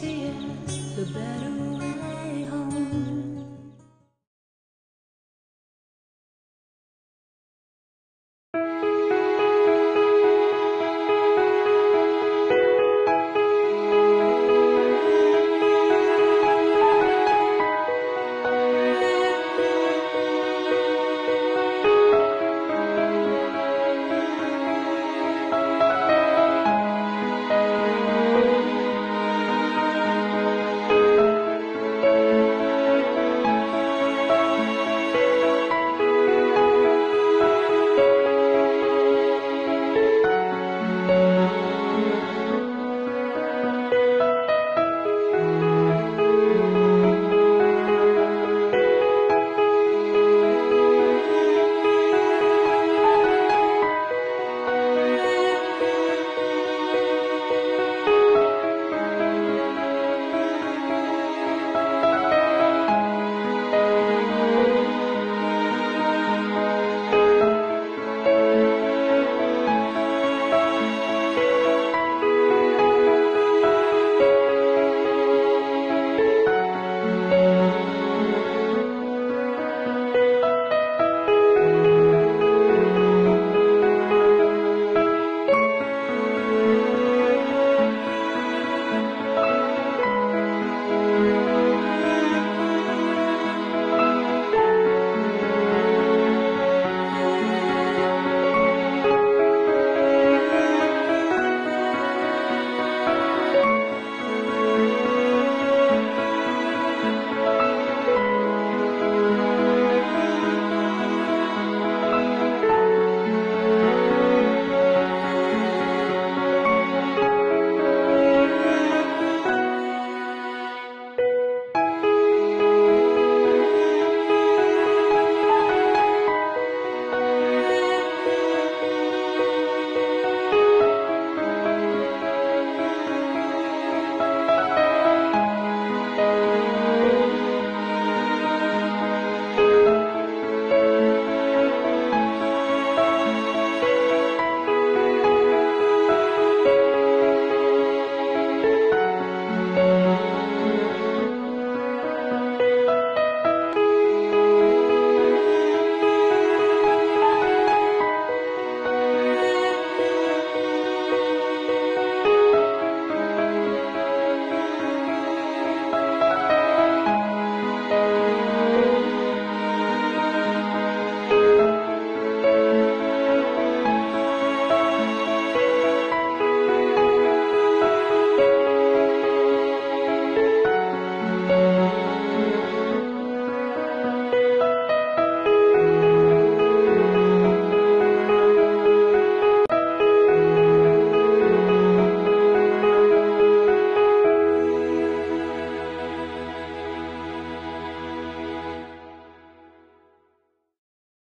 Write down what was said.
tears, the better